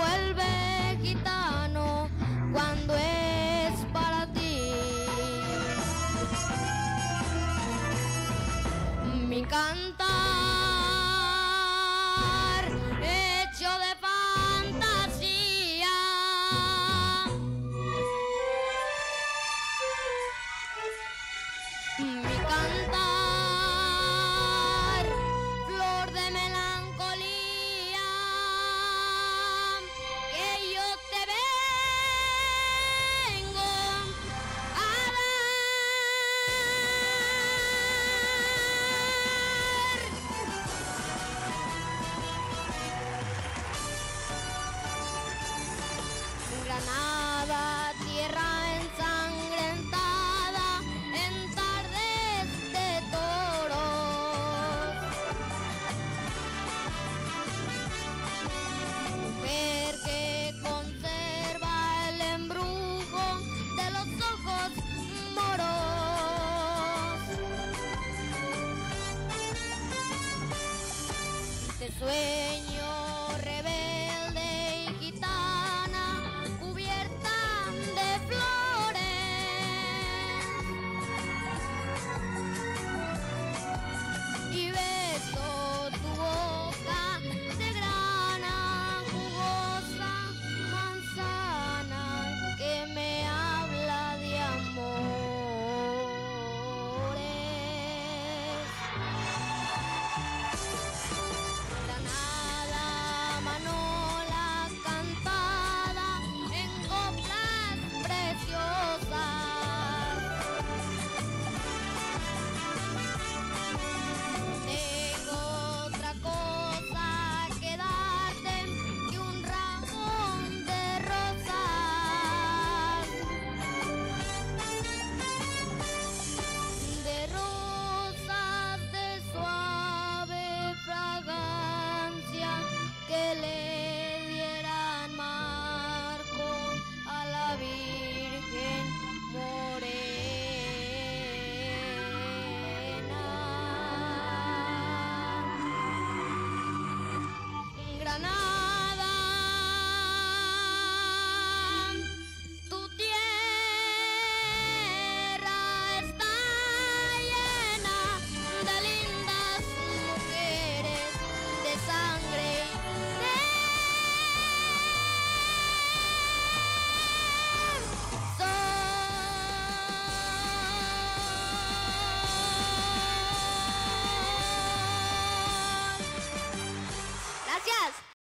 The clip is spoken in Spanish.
vuelve gitano cuando es para ti. Mi cantar 对